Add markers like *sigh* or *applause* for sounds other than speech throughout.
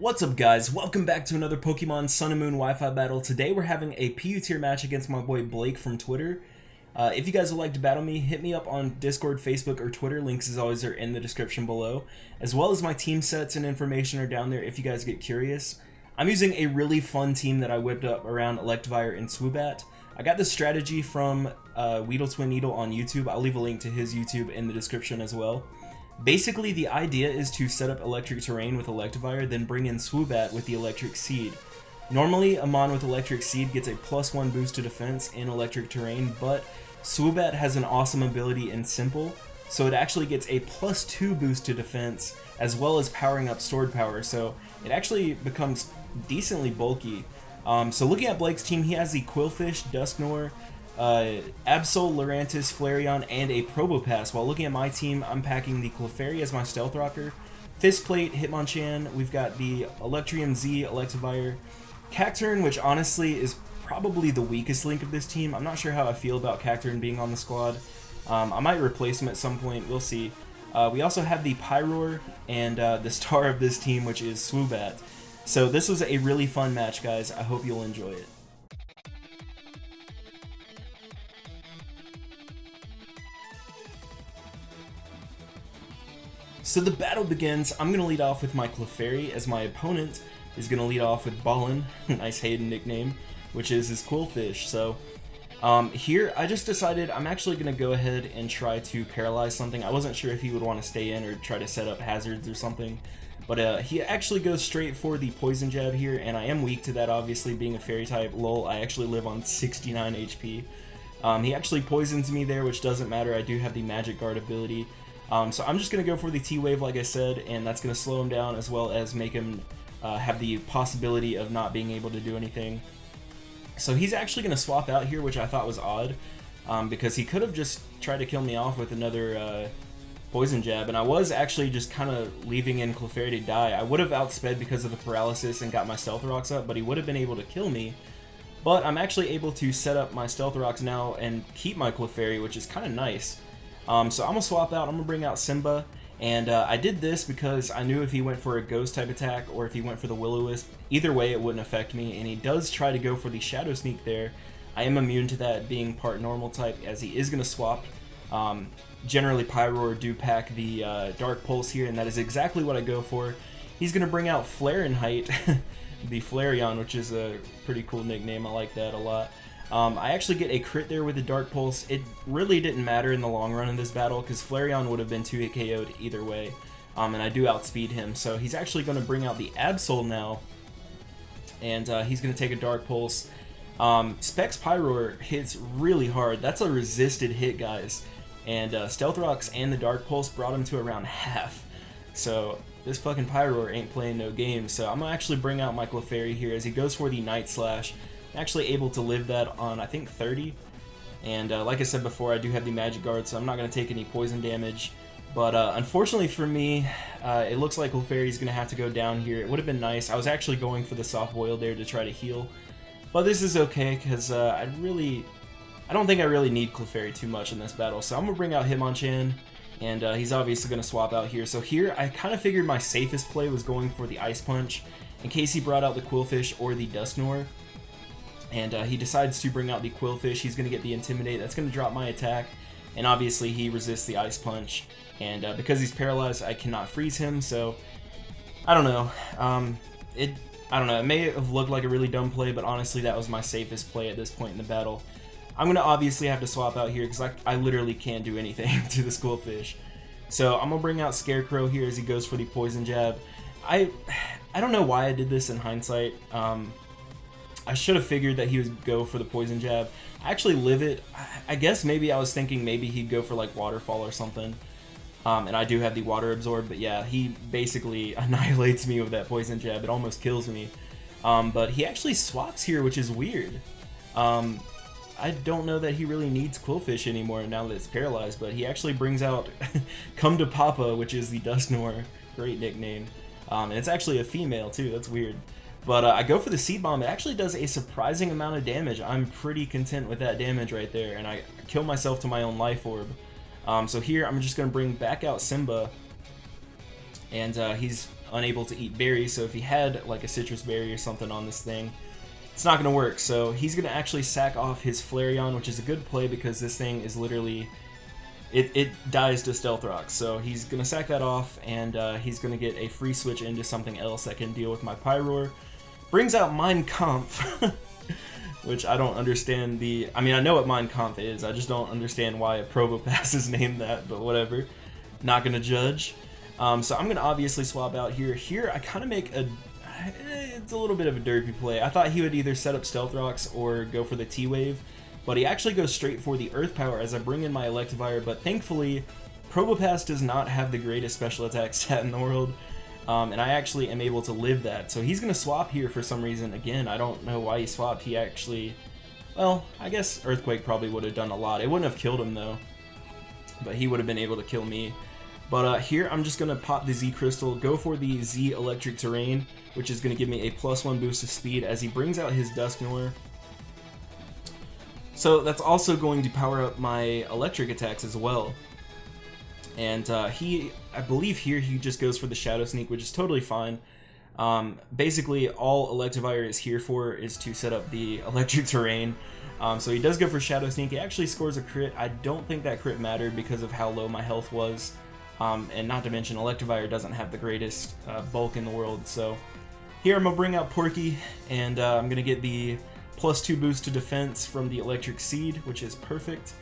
What's up guys, welcome back to another Pokemon Sun and Moon Wi-Fi battle. Today we're having a PU tier match against my boy Blake from Twitter. Uh, if you guys would like to battle me, hit me up on Discord, Facebook, or Twitter. Links as always are in the description below. As well as my team sets and information are down there if you guys get curious. I'm using a really fun team that I whipped up around Electivire and Swoobat. I got this strategy from uh, WeedleTwineedle on YouTube. I'll leave a link to his YouTube in the description as well. Basically, the idea is to set up electric terrain with Electivire, then bring in Swoobat with the electric seed. Normally, a Mon with electric seed gets a plus one boost to defense in electric terrain, but Swoobat has an awesome ability in simple, so it actually gets a plus two boost to defense as well as powering up stored power, so it actually becomes decently bulky. Um, so looking at Blake's team, he has the Qwilfish, Dusknoir, uh, Absol, Lurantis, Flareon, and a Probopass. While looking at my team, I'm packing the Clefairy as my Stealth Rocker, Fistplate, Hitmonchan, we've got the Electrium Z, Electivire, Cacturne, which honestly is probably the weakest link of this team. I'm not sure how I feel about Cacturne being on the squad. Um, I might replace him at some point, we'll see. Uh, we also have the Pyroar and uh, the star of this team, which is Swoobat. So this was a really fun match, guys. I hope you'll enjoy it. So the battle begins. I'm going to lead off with my Clefairy as my opponent is going to lead off with Ballin, *laughs* nice Haydunn nickname, which is his Qwilfish. So um, here I just decided I'm actually going to go ahead and try to paralyze something. I wasn't sure if he would want to stay in or try to set up hazards or something. But uh, he actually goes straight for the Poison Jab here, and I am weak to that, obviously, being a Fairy type. Lol, I actually live on 69 HP. Um, he actually poisons me there, which doesn't matter. I do have the Magic Guard ability. Um, so I'm just going to go for the T-Wave like I said, and that's going to slow him down as well as make him uh, have the possibility of not being able to do anything. So he's actually going to swap out here, which I thought was odd, um, because he could have just tried to kill me off with another uh, Poison Jab, and I was actually just kind of leaving in Clefairy to die. I would have outsped because of the paralysis and got my Stealth Rocks up, but he would have been able to kill me. But I'm actually able to set up my Stealth Rocks now and keep my Clefairy, which is kind of nice. Um, so I'm going to swap out. I'm going to bring out Simba. And uh, I did this because I knew if he went for a Ghost type attack or if he went for the Will-O-Wisp, either way it wouldn't affect me. And he does try to go for the Shadow Sneak there. I am immune to that being part normal type as he is going to swap. Um, generally Pyroar do pack the uh, Dark Pulse here and that is exactly what I go for. He's going to bring out Flareonhite, *laughs* the Flareon, which is a pretty cool nickname. I like that a lot. Um, I actually get a crit there with the Dark Pulse. It really didn't matter in the long run in this battle because Flareon would have been 2-hit KO'd either way. Um, and I do outspeed him. So he's actually going to bring out the Absol now. And uh, he's going to take a Dark Pulse. Um, Specs Pyroar hits really hard. That's a resisted hit, guys. And uh, Stealth Rocks and the Dark Pulse brought him to around half. So this fucking Pyroar ain't playing no games. So I'm going to actually bring out Michael Clefairy here as he goes for the Night Slash actually able to live that on, I think, 30. And uh, like I said before, I do have the Magic Guard, so I'm not going to take any poison damage. But uh, unfortunately for me, uh, it looks like is going to have to go down here. It would have been nice. I was actually going for the Soft Boil there to try to heal. But this is okay, because uh, I really... I don't think I really need Clefairy too much in this battle. So I'm going to bring out Hitmonchan, and uh, he's obviously going to swap out here. So here, I kind of figured my safest play was going for the Ice Punch, in case he brought out the Qwilfish or the Dusknoir and uh, he decides to bring out the Qwilfish. He's going to get the Intimidate. That's going to drop my attack, and obviously he resists the Ice Punch. And uh, because he's paralyzed, I cannot freeze him. So I don't know. Um, it I don't know. It may have looked like a really dumb play, but honestly, that was my safest play at this point in the battle. I'm going to obviously have to swap out here because I, I literally can't do anything *laughs* to the Qwilfish. So I'm to bring out Scarecrow here as he goes for the Poison Jab. I I don't know why I did this in hindsight. Um, I should have figured that he would go for the poison jab. I actually live it. I guess maybe I was thinking maybe he'd go for like waterfall or something. Um, and I do have the water absorb, but yeah, he basically *laughs* annihilates me with that poison jab. It almost kills me. Um, but he actually swaps here, which is weird. Um, I don't know that he really needs Qwilfish anymore now that it's paralyzed, but he actually brings out *laughs* Come to Papa, which is the Dusknoir. Great nickname. Um, and it's actually a female too, that's weird. But uh, I go for the Seed Bomb. It actually does a surprising amount of damage. I'm pretty content with that damage right there. And I kill myself to my own Life Orb. Um, so here, I'm just going to bring back out Simba. And uh, he's unable to eat berries, so if he had like a Sitrus berry or something on this thing, it's not going to work. So he's going to actually sack off his Flareon, which is a good play because this thing is literally... It, it dies to Stealth Rock, so he's going to sack that off, and uh, he's going to get a free switch into something else that can deal with my Pyroar. Brings out Mein Kampf, *laughs* which I don't understand the... I mean, I know what Mein Kampf is, I just don't understand why a Probopass *laughs* is named that, but whatever. Not to judge. Um, so I'm to obviously swap out here. Here, I kind of make a it's a little bit of a derpy play. I thought he would either set up Stealth Rocks or go for the T-Wave, but he actually goes straight for the Earth Power as I bring in my Electivire, but thankfully, Probopass does not have the greatest special attack stat *laughs* in the world, um, and I actually am able to live that. So he's going to swap here for some reason. Again, I don't know why he swapped. He actually, well, I guess Earthquake probably would have done a lot. It wouldn't have killed him, though, but he would have been able to kill me. But uh, here I'm just going to pop the Z Crystal, go for the Z Electric Terrain, which is going to give me a plus one boost of speed as he brings out his Dusknoir. So that's also going to power up my electric attacks as well. And uh, he, I believe here he just goes for the Shadow Sneak, which is totally fine. Um, basically, all Electivire is here for is to set up the *laughs* electric terrain. Um, so he does go for Shadow Sneak. He actually scores a crit. I don't think that crit mattered because of how low my health was. Um, and not to mention, Electivire doesn't have the greatest uh, bulk in the world. So here I'm going to bring out Porky, and uh, I'm going to get the plus 2 boost to defense from the Electric Seed, which is perfect.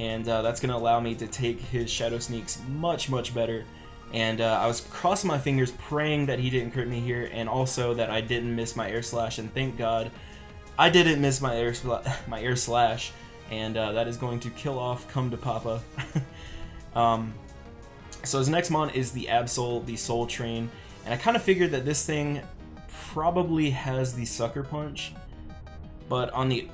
And uh, that's going to allow me to take his Shadow Sneaks much, much better. And uh, I was crossing my fingers praying that he didn't crit me here, and also that I didn't miss my Air Slash, and thank God I didn't miss my Air, *laughs* my air Slash, and uh, that is going to kill off Come to Papa. *laughs* um, so his next mon is the Absol, the Soul Train, and I kind of figured that this thing probably has the Sucker Punch, but on the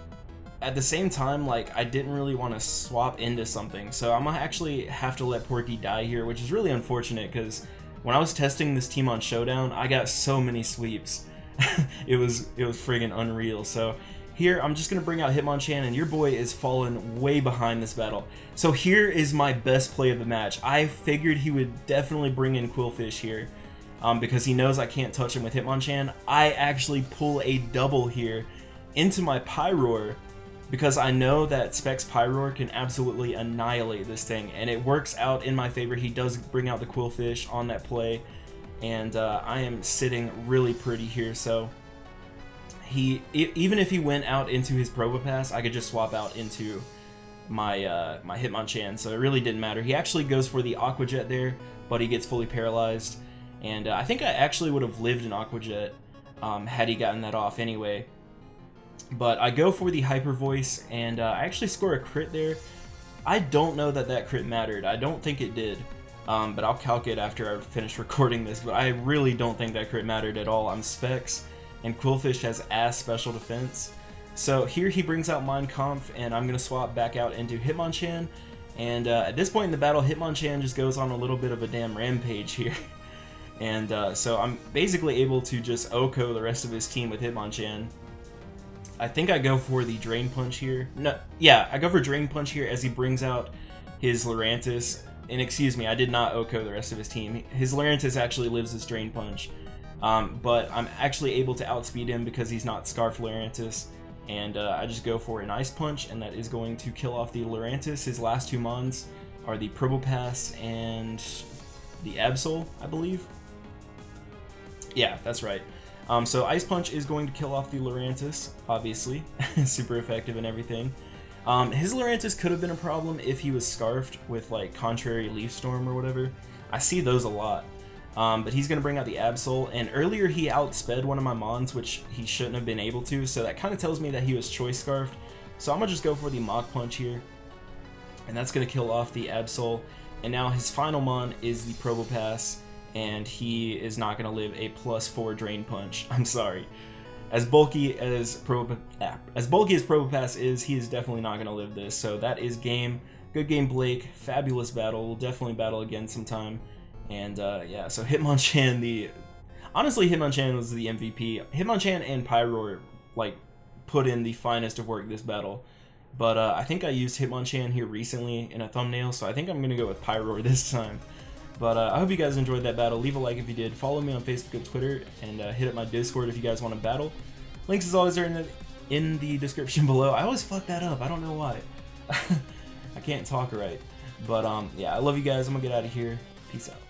at the same time, like I didn't really want to swap into something, so I'm gonna actually have to let Porky die here, which is really unfortunate because when I was testing this team on Showdown, I got so many sweeps. *laughs* it was it was friggin' unreal. So here, I'm just to bring out Hitmonchan, and your boy is falling way behind this battle. So here is my best play of the match. I figured he would definitely bring in Qwilfish here, um, because he knows I can't touch him with Hitmonchan. I actually pull a double here into my Pyroar, because I know that Specs Pyroar can absolutely annihilate this thing, and it works out in my favor. He does bring out the Qwilfish on that play, and uh, I am sitting really pretty here, so he even if he went out into his Probopass, I could just swap out into my uh, my Hitmonchan, so it really didn't matter. He actually goes for the Aqua Jet there, but he gets fully paralyzed, and uh, I think I actually would have lived in Aqua Jet um, had he gotten that off anyway. But I go for the Hyper Voice, and uh, I actually score a crit there. I don't know that that crit mattered. I don't think it did. Um, but I'll calc it after I finish *laughs* recording this, but I really don't think that crit mattered at all. I'm Specs, and Qwilfish has ass special defense. So here he brings out Mein Kampf, and I'm going to swap back out into Hitmonchan. And uh, at this point in the battle, Hitmonchan just goes on a little bit of a damn rampage *laughs* here. and uh, so I'm basically able to just OHKO the rest of his team with Hitmonchan. I think I go for the Drain Punch here. No, yeah, I go for Drain Punch here as he brings out his Lurantis. And excuse me, I did not OHKO the rest of his team. His Lurantis actually lives as Drain Punch. Um, but I'm actually able to outspeed him because he's not Scarf Lurantis. And uh, I just go for an Ice Punch, and that is going to kill off the Lurantis. His last two Mons are the Probopass and the Absol, I believe. Yeah, that's right. Um, so Ice Punch is going to kill off the Lurantis, obviously. *laughs* Super effective and everything. Um, his Lurantis could have been a problem if he was Scarfed with, like, Contrary Leaf Storm or whatever. I see those a lot. Um, but he's going to bring out the Absol, and earlier he outsped one of my Mons, which he shouldn't have been able to, so that kind of tells me that he was Choice Scarfed. So I'm going to just go for the Mach Punch here, and that's going to kill off the Absol. And now his final Mon is the Probopass, and he is not going to live a plus 4 Drain Punch. *laughs* I'm sorry. As bulky as ah, as bulky as Probopass is, he is definitely not going to live this. So that is game. Good game, Blake. Fabulous battle. We'll definitely battle again sometime. And uh, yeah, so Hitmonchan, the honestly Hitmonchan was the MVP. Hitmonchan and Pyroar like put in the finest of work this battle. But uh, I think I used Hitmonchan here recently in a thumbnail, so I think I'm gonna go with Pyroar *laughs* this time. But uh, I hope you guys enjoyed that battle. Leave a like if you did. Follow me on Facebook and Twitter, and uh, hit up my Discord if you guys want to battle. Links as always are in the in the description *laughs* below. I always fuck that up. I don't know why. *laughs* I can't talk right. But um, yeah, I love you guys. I'm gonna get out of here. Peace out.